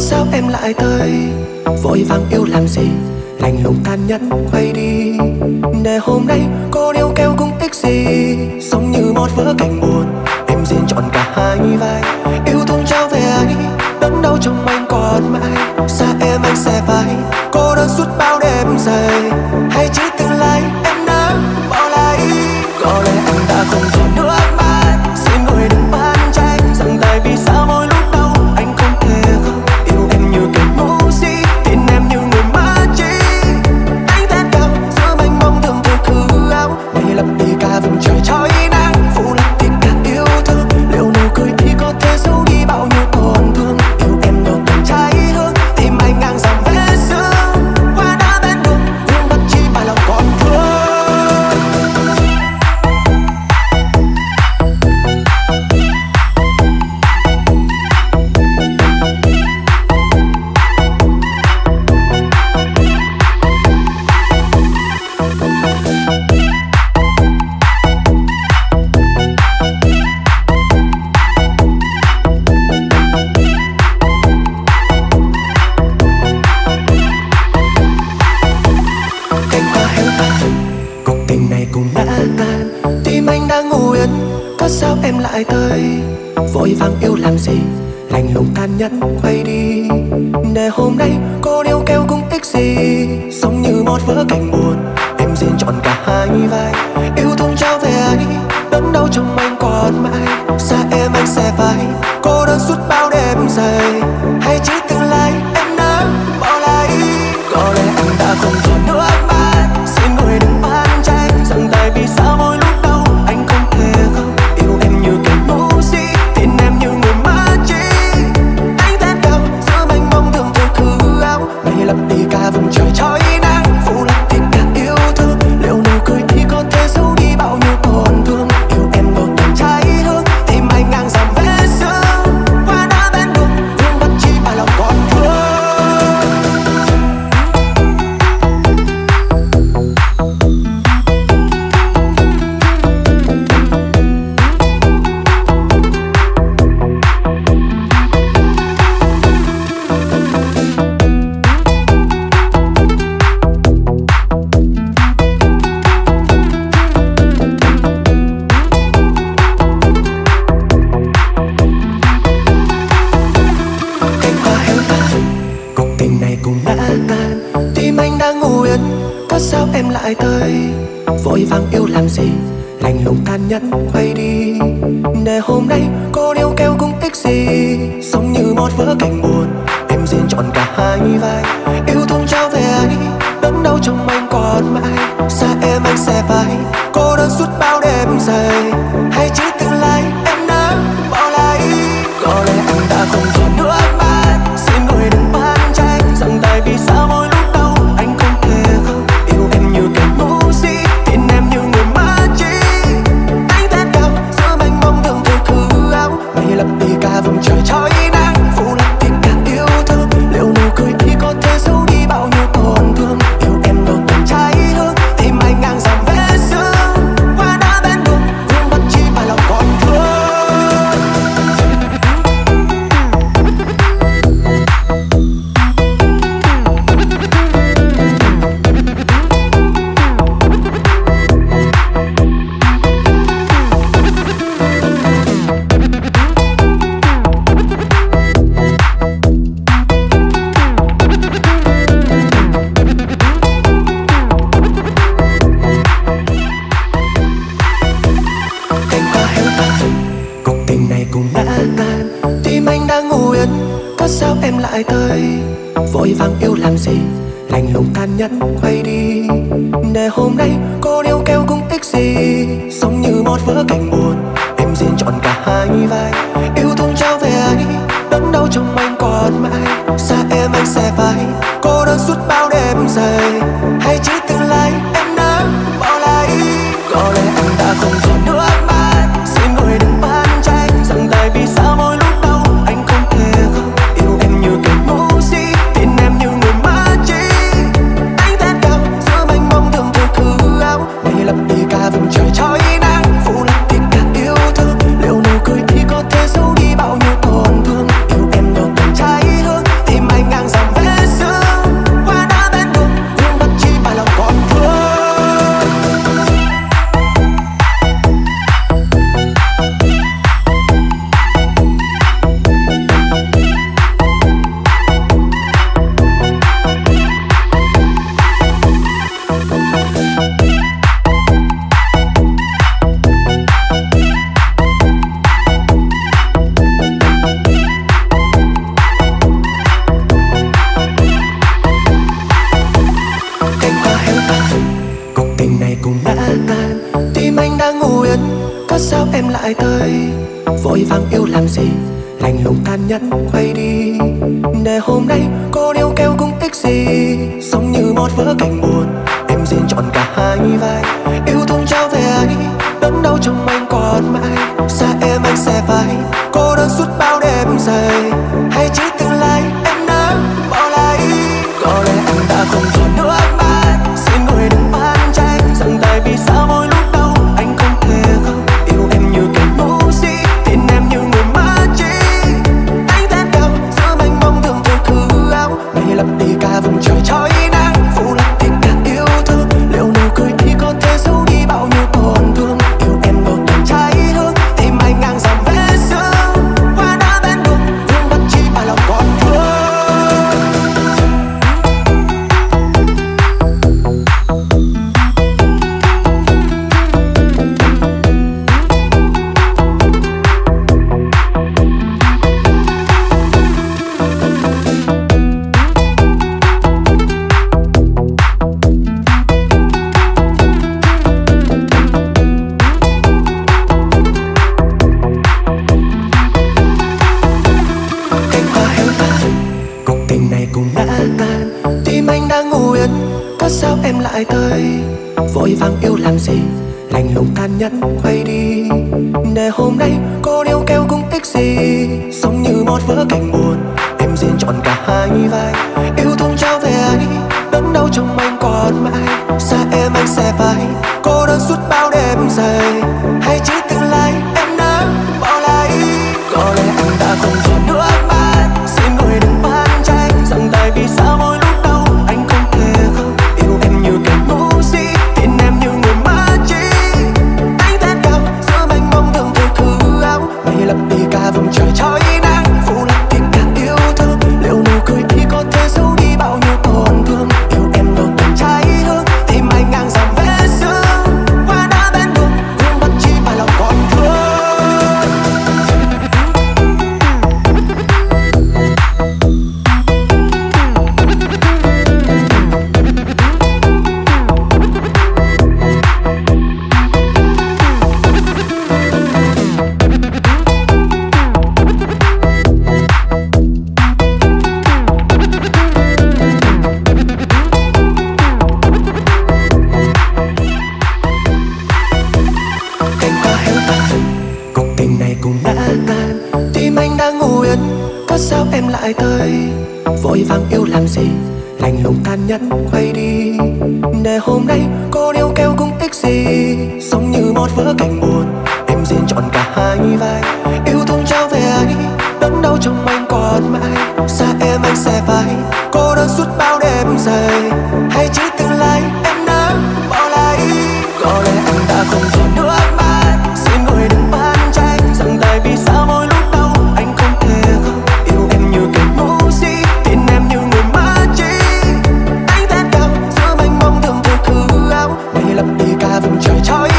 sao em lại tới? Vội vàng yêu làm gì? Lạnh lùng tan nhẫn, quay đi. Để hôm nay cô điêu kêu cũng ích gì? Giống như một vỡ cảnh buồn, em xin chọn cả hai vai. Yêu thương trao về anh, đớn đau trong anh còn mãi. Xa em anh sẽ phải cô đơn suốt bao đêm dài. Hay chỉ tương lai, em đã bỏ lại. Có lẽ anh làm gì? Hành động tan nhẫn quay đi. Để hôm nay cô điêu kêu cũng ích gì? Sống như một vỡ cảnh buồn, Em xin chọn cả hai vai. Yêu thương trao về anh, Đớn đau trong anh còn mãi. Xa em anh sẽ phải Cô đơn suốt bao đêm dài. Hay chết. cả hai vai. Yêu thương trao về anh, đớn đau trong anh còn mãi. Xa em anh sẽ phải, cô đơn suốt bao đêm dài. Hay chỉ từng Trời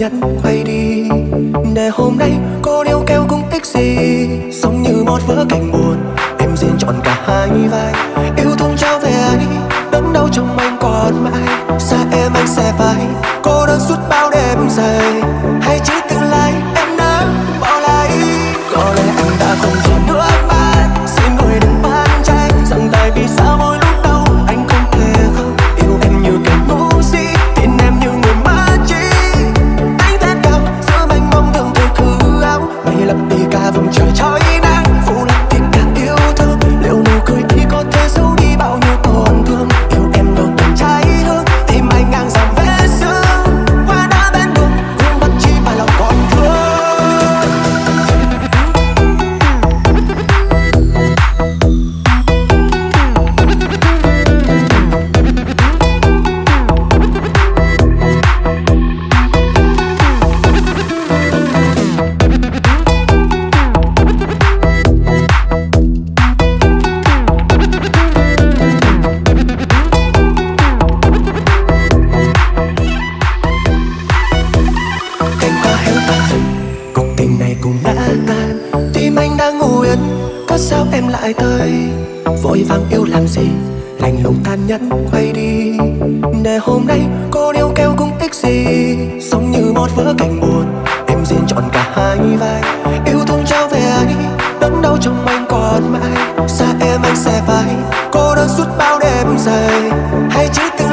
nhất. cô kêu cũng ích gì. Sống như một vỡ cảnh buồn, em xin chọn cả hai vai. Yêu thương trao về anh, đớn đau trong anh còn mãi. Xa em anh sẽ phải, cô đơn suốt bao đêm dài hay chỉ từng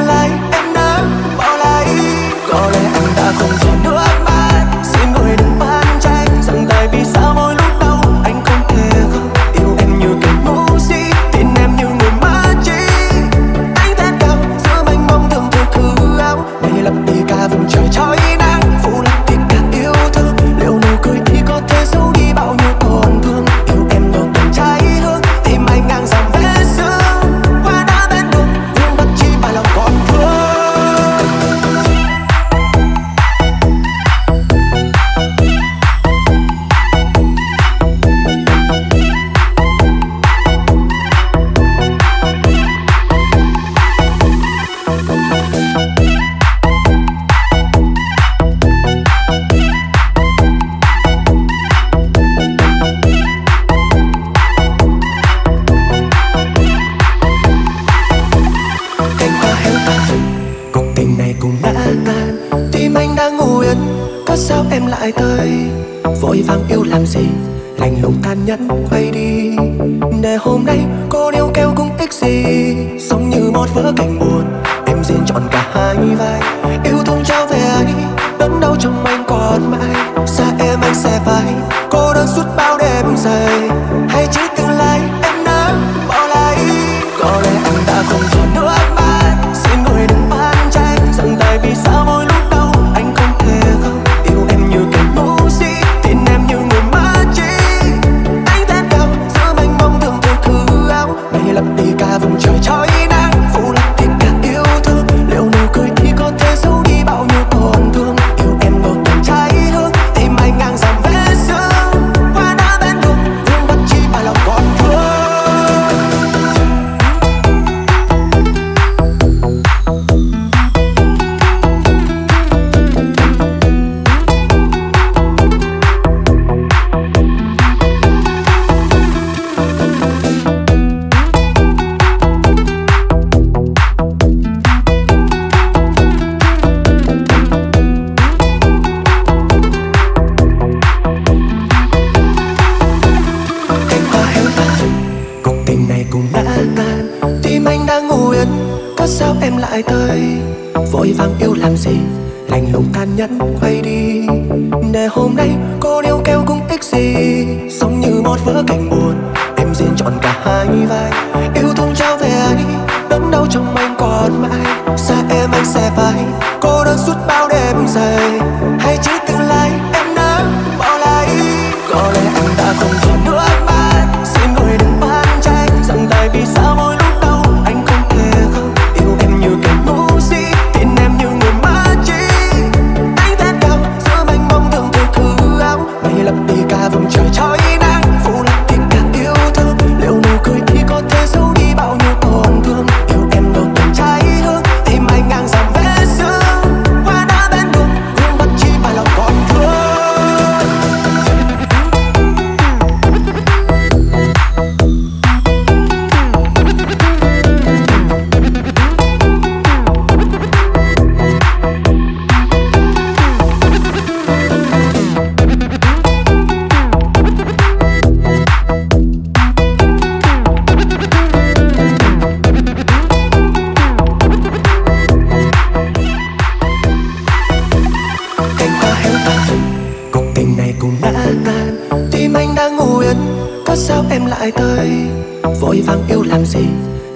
gì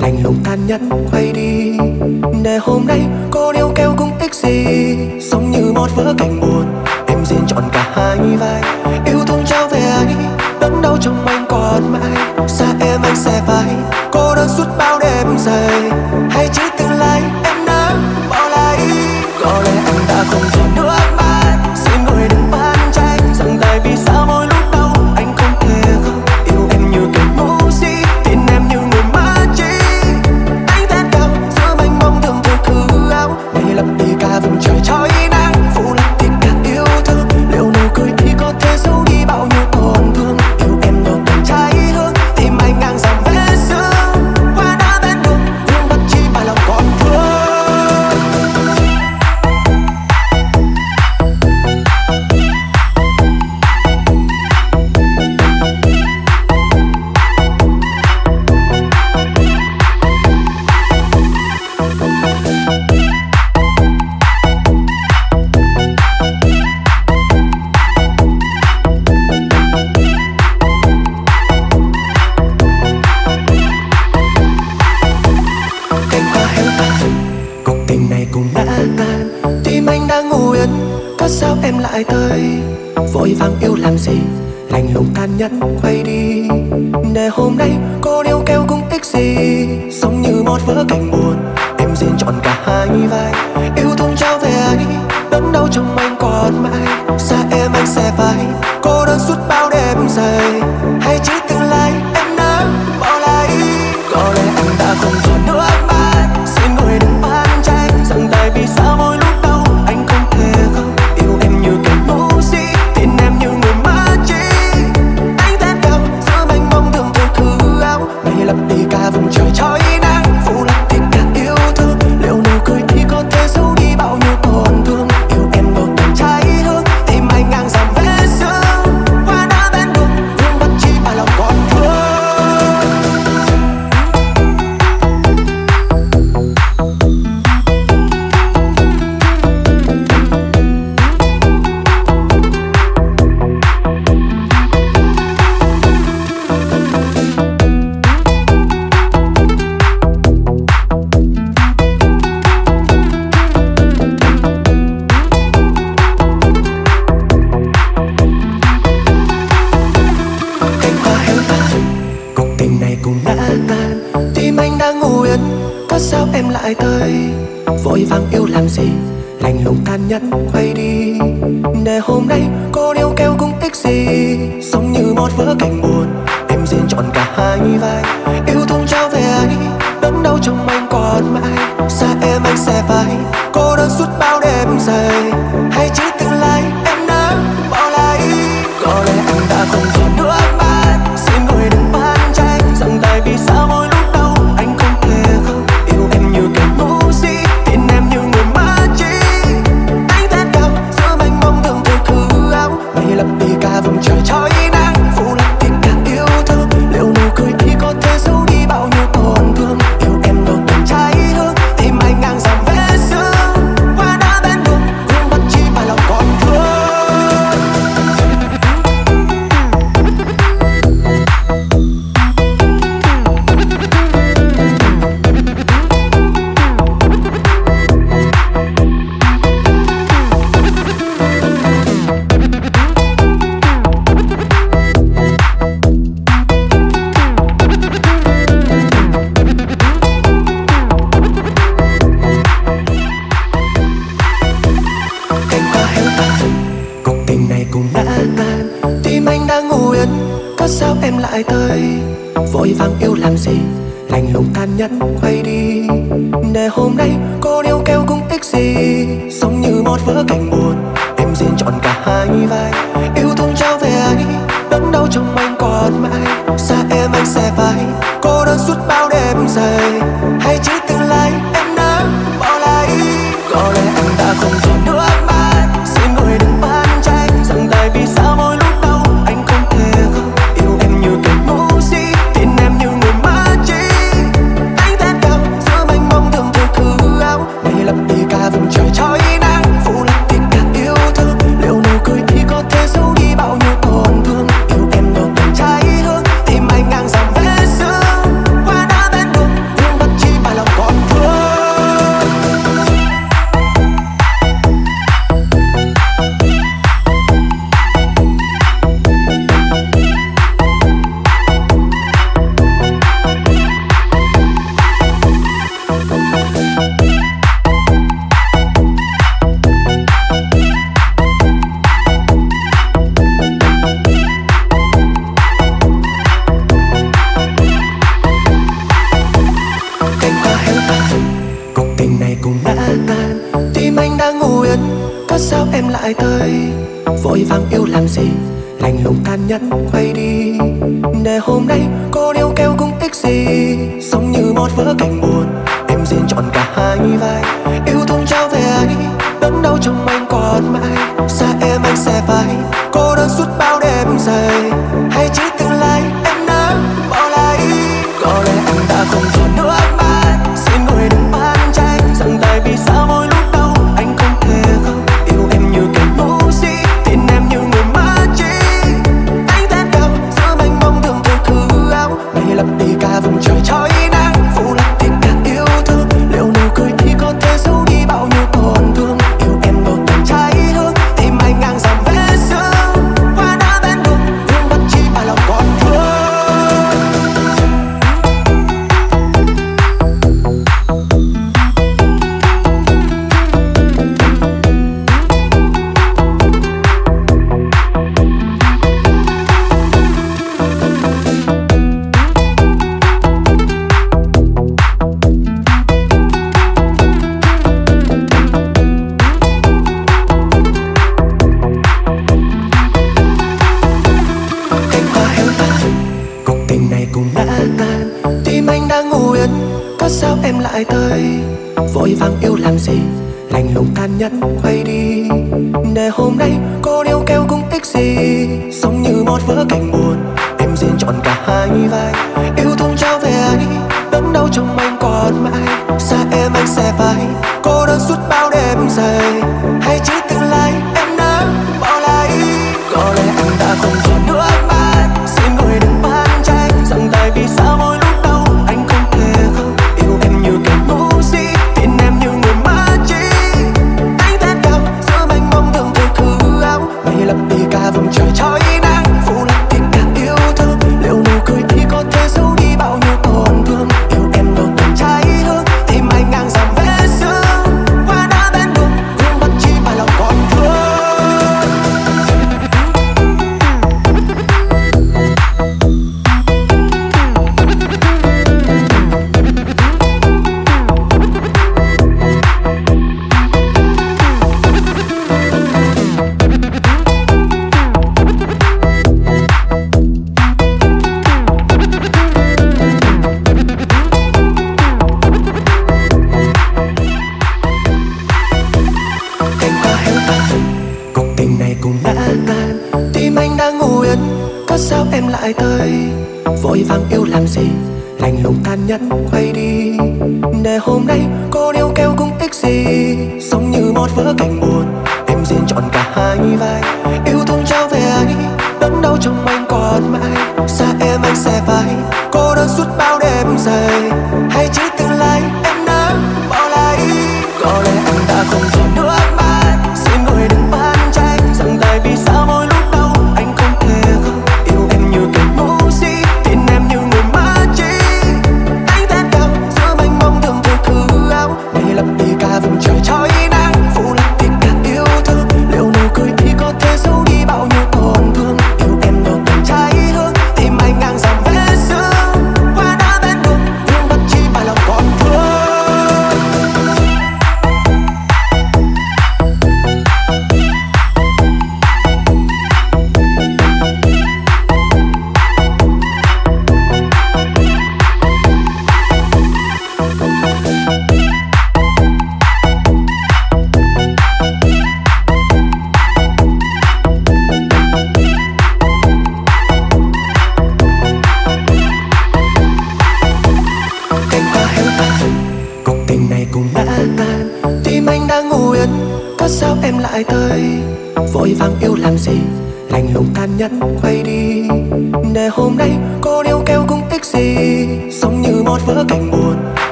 Đành lòng tan nhẫn quay đi. Để hôm nay cô điêu kêu cũng ích gì Sống như một vỡ cảnh buồn, Em xin chọn cả hai vai. Yêu thương trao về anh, Đớn đau trong anh còn mãi. Xa em anh sẽ phải Cô đơn suốt bao đêm dài. gì? Hành động tàn nhẫn, quay đi. Để hôm nay cô điêu kêu cũng ích gì? Sống như một vỡ cảnh buồn, Em xin chọn cả hai vai. Yêu thương trao về anh, Đớn đau trong anh còn mãi. Xa em anh sẽ phải, Cô đơn suốt bao đêm dài. Hay chỉ tương lai nấu tan nhất. sao em lại tới? Vội vàng yêu làm gì? Lạnh lùng tan nhẫn, quay đi. Để hôm nay cô điêu kêu cũng ích gì? Sống như một vỡ cảnh buồn, em xin chọn cả hai vai. Yêu thương trao về anh, đớn đau trong anh còn mãi. Xa em, anh sẽ phải cô đơn suốt bao đêm dài. Hay chỉ tương lai, em đã bỏ lại. Có lẽ anh đã không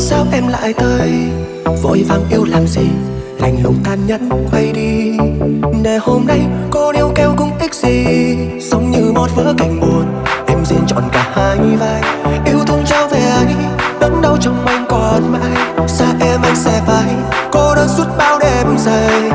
sao em lại tới? Vội vàng yêu làm gì? Lành lùng tan nhẫn quay đi. Để hôm nay cô điêu kêu cũng ích gì? Giống như một vỡ cảnh buồn, em xin chọn cả hai vai. Yêu thương trao về anh, đớn đau trong anh còn mãi. Xa em anh sẽ phải, cô đơn suốt bao đêm dài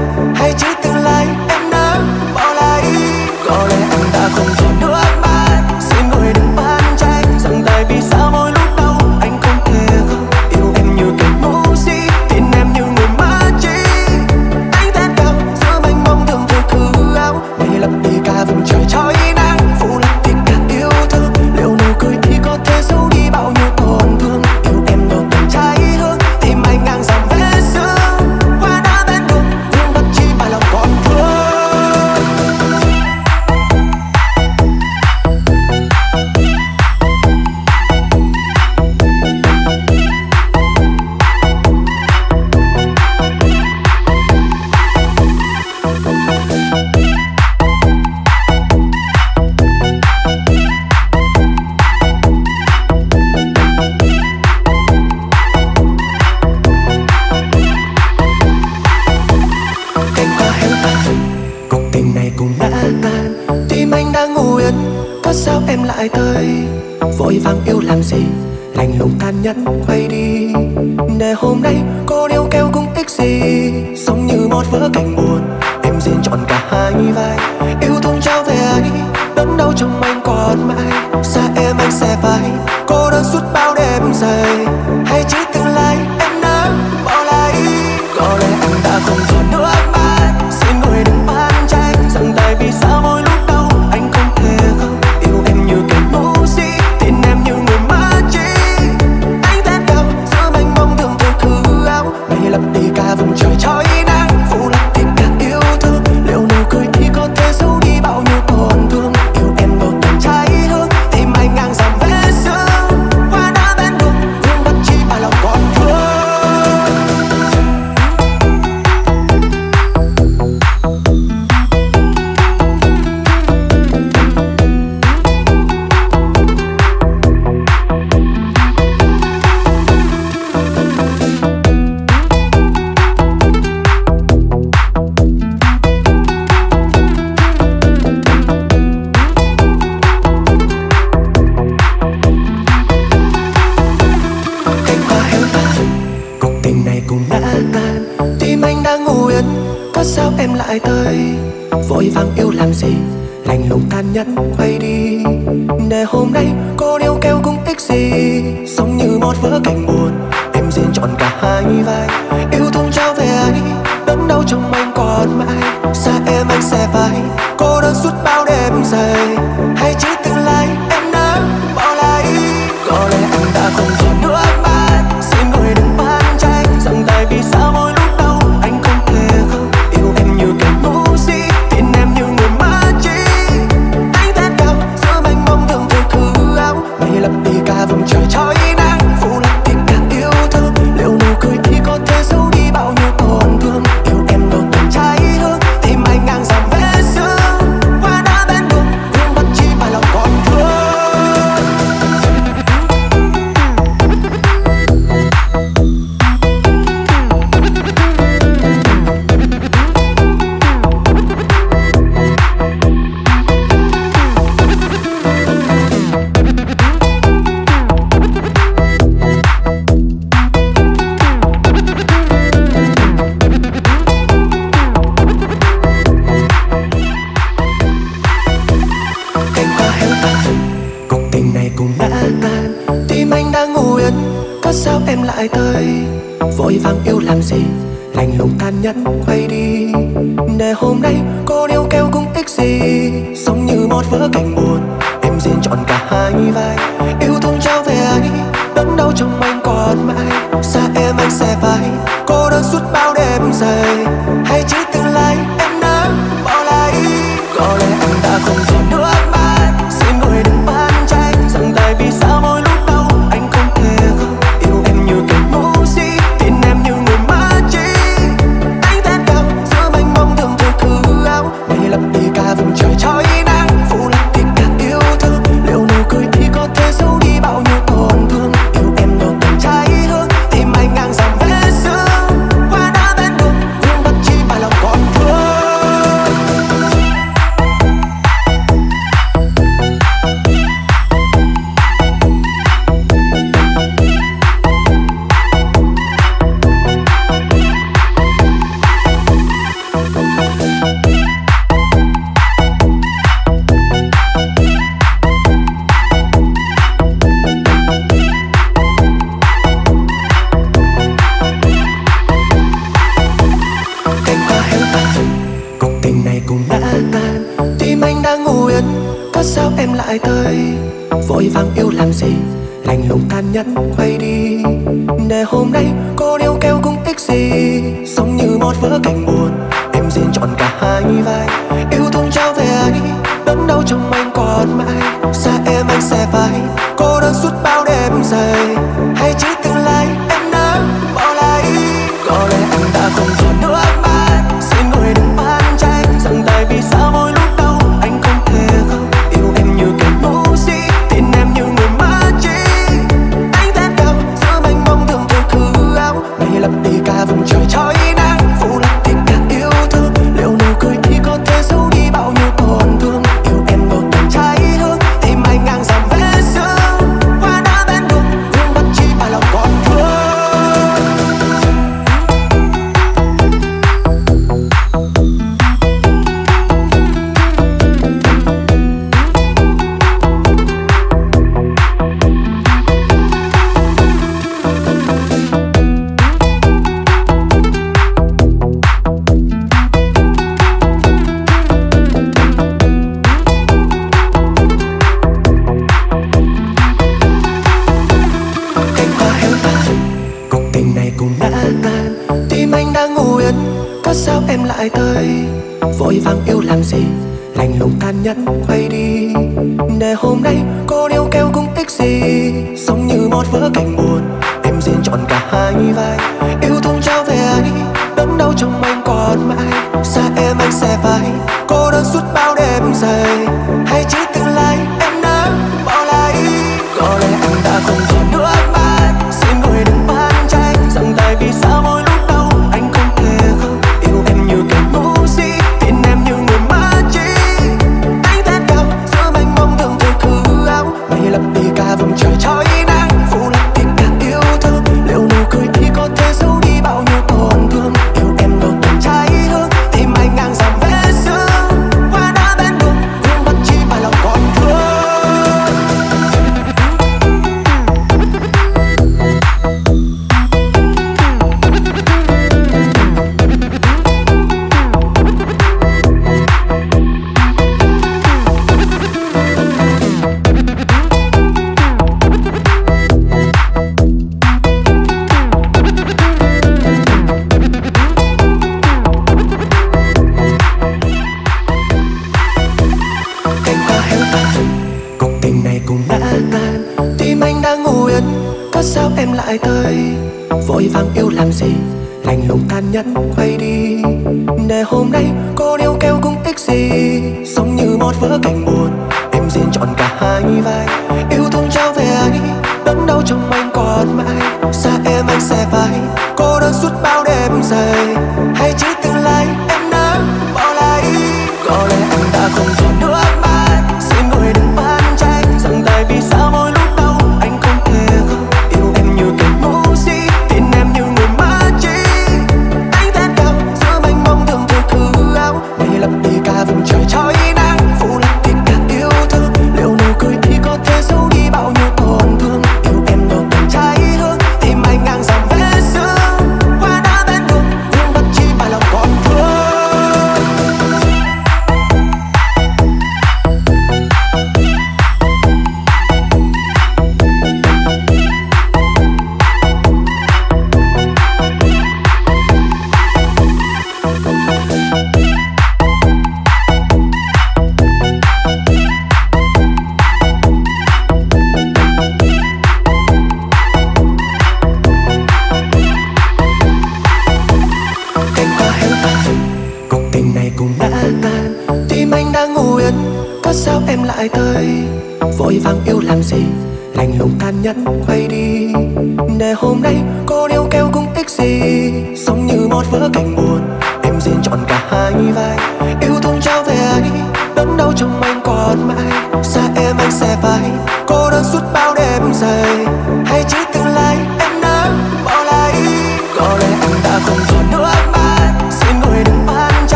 em lại tới. Vội vàng yêu làm gì? Lành lùng tan nhẫn quay đi. Để hôm nay cô điêu kêu cũng ích gì? Sống như một vỡ cảnh buồn, em xin chọn cả hai vai. Yêu thương trao về anh, đớn đau trong anh còn mãi. Xa em, anh sẽ phải cô đơn suốt bao đêm dài. Hay chỉ tương lai, em đã bỏ lại. Có lẽ anh đã không vai cô đơn suốt bao đêm dài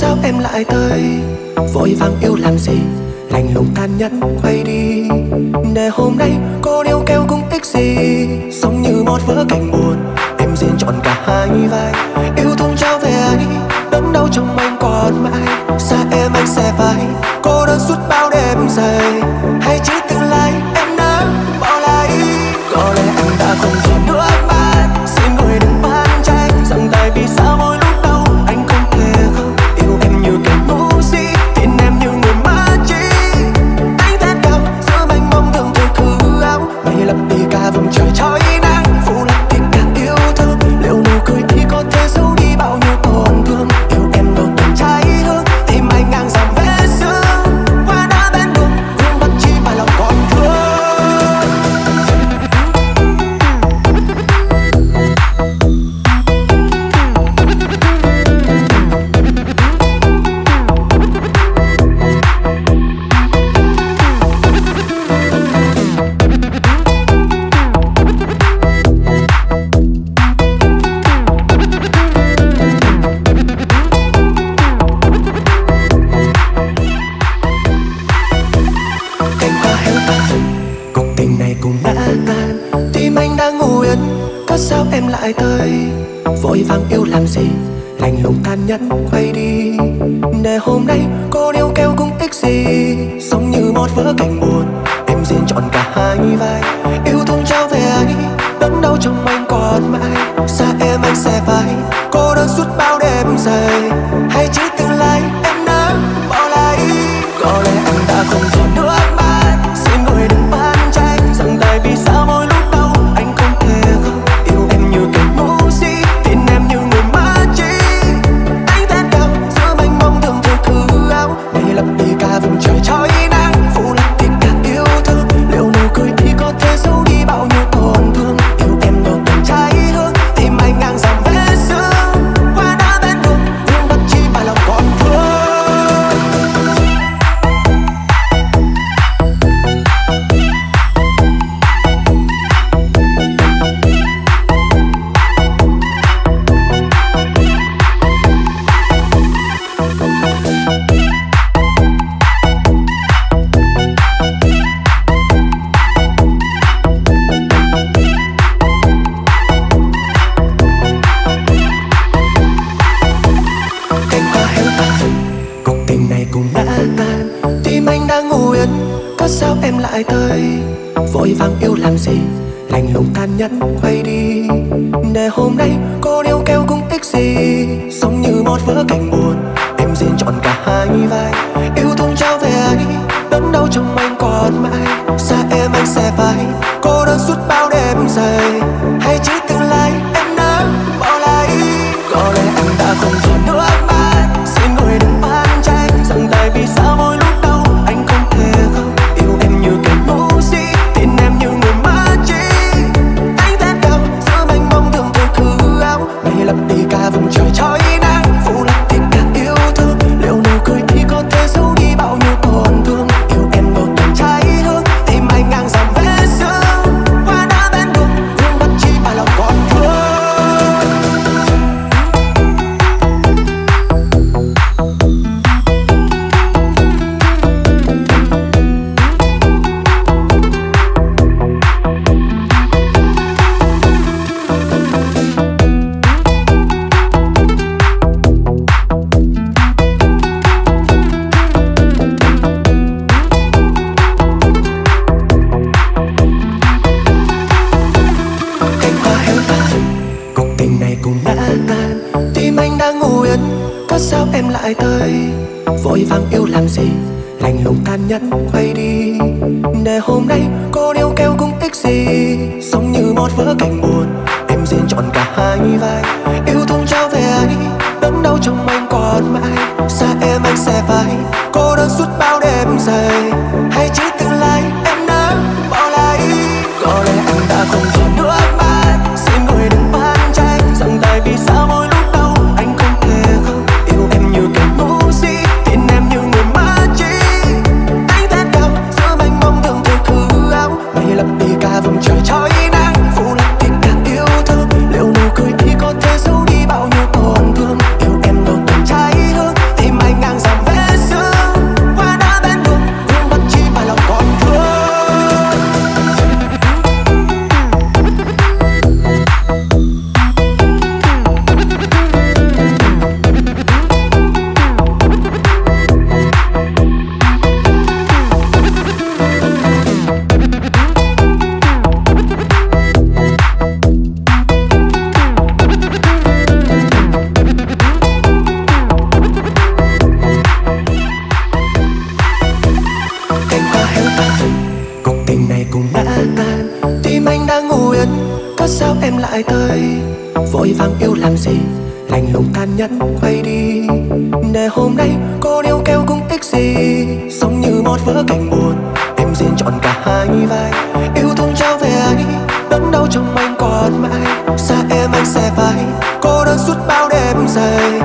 sao em lại tới? Vội vàng yêu làm gì? Lạnh lùng tan nhẫn quay đi. Để hôm nay cô điêu kêu cũng ích gì? Giống như một vỡ cảnh buồn, em diễn chọn cả hai vai. Yêu thương trao về anh, đớn đau trong anh còn mãi. Xa em anh sẽ phải, cô đơn suốt bao đêm dài. còn mãi xa em anh sẽ phải. Cô đơn suốt bao đêm dài gì? Lành lùng tan nhẫn, quay đi. Để hôm nay cô điêu kêu cũng ích gì? Sống như một vỡ cảnh buồn, Em xin chọn cả hai vai. Yêu thương trao về anh, Đớn đau trong anh còn mãi. Xa em anh sẽ phải Cô đơn suốt bao đêm dài.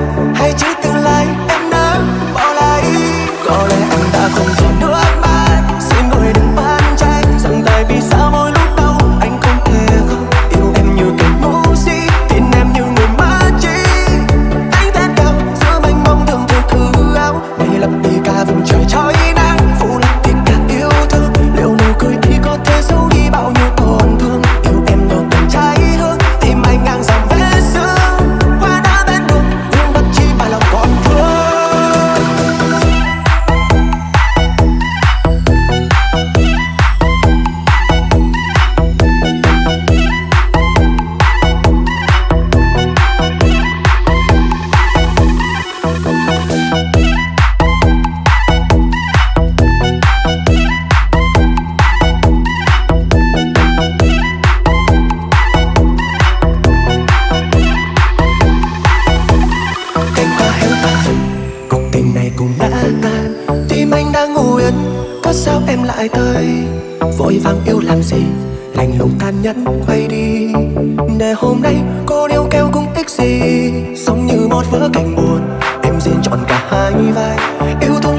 vỡ cảnh buồn. Em diễn chọn cả hai vai yêu thương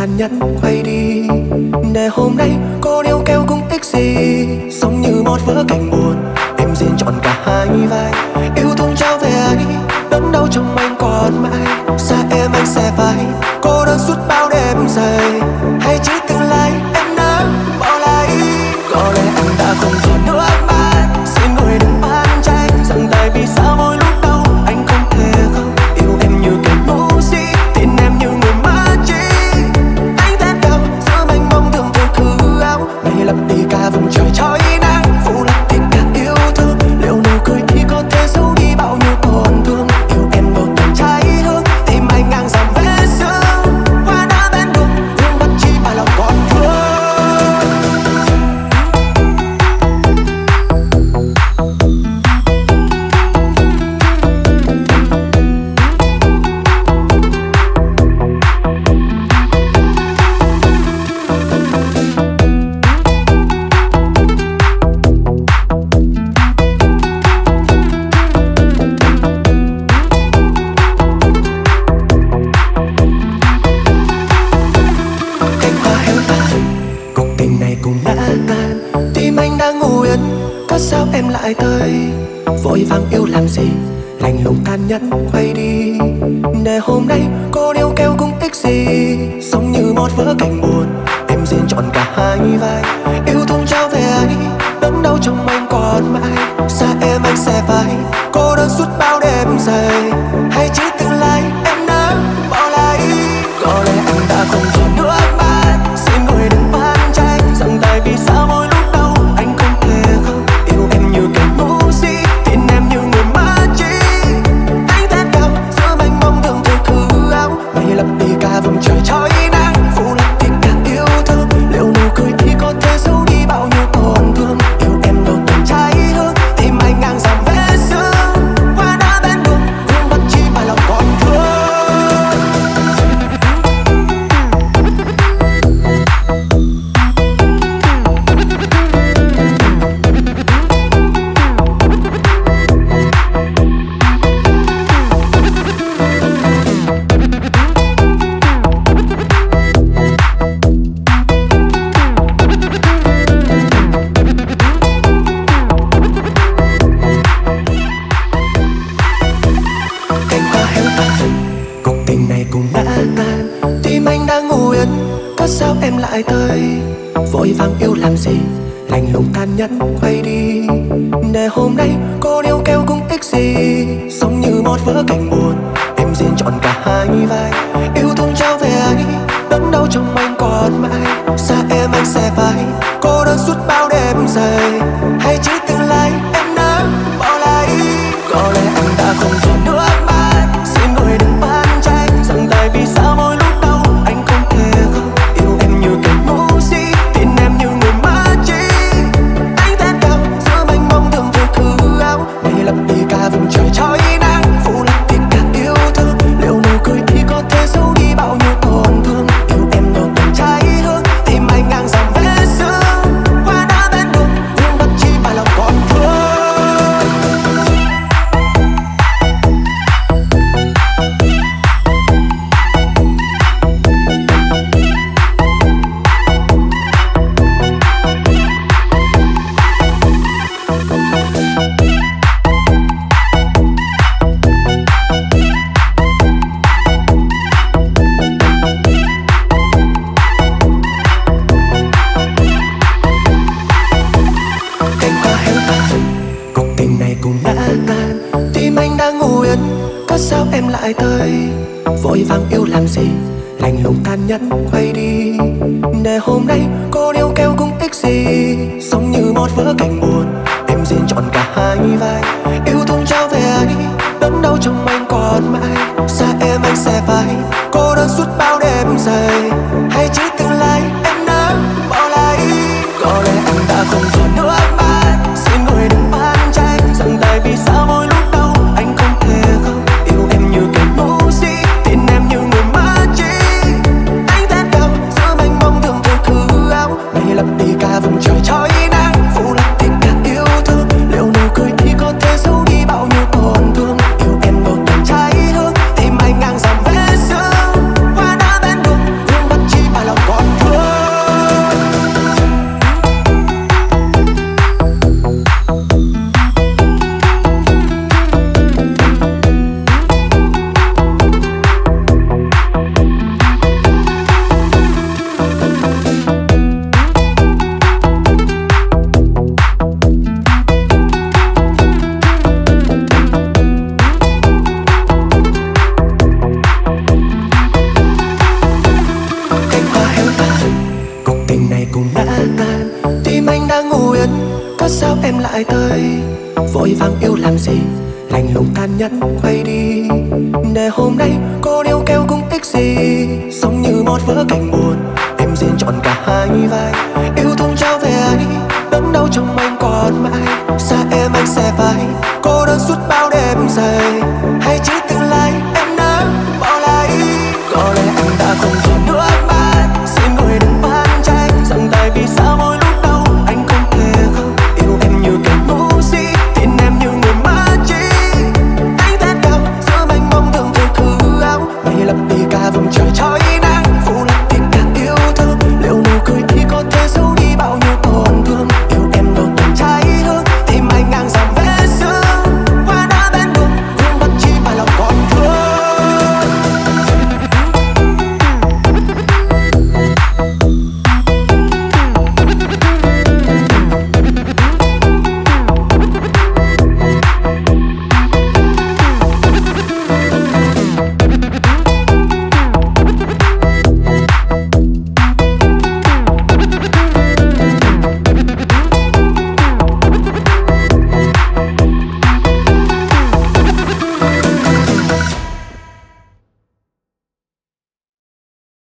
tàn nhẫn quay đi. Để hôm nay cô điêu kêu cũng ích gì? Sống như một vỡ cảnh buồn, em xin chọn cả hai vai. Yêu thương trao về anh, đớn đau trong anh còn mãi. Xa em, anh sẽ phải cô đơn suốt bao đêm dài. nhắn quay đi. Để hôm nay cô điêu keo cũng ích gì? Sống như một vỡ cảnh buồn, em xin chọn cả hai vai. Yêu thương trao về anh đớn đau trong anh còn mãi. Xa em, anh sẽ phải cô đơn suốt bao đêm dài. Hay chỉ tương lai em đã bỏ lại. Có lẽ anh đã không thể